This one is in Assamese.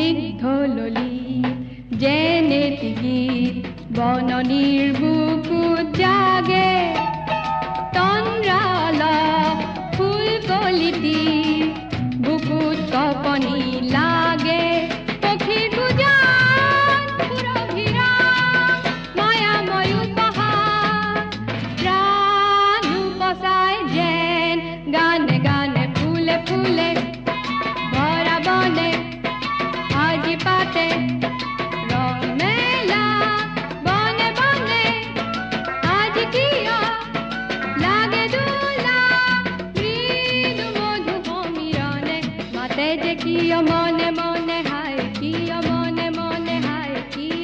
স্নিগ্ধ ললিত গীত বননিৰ देखी माने माने हाय की माने माने हाय की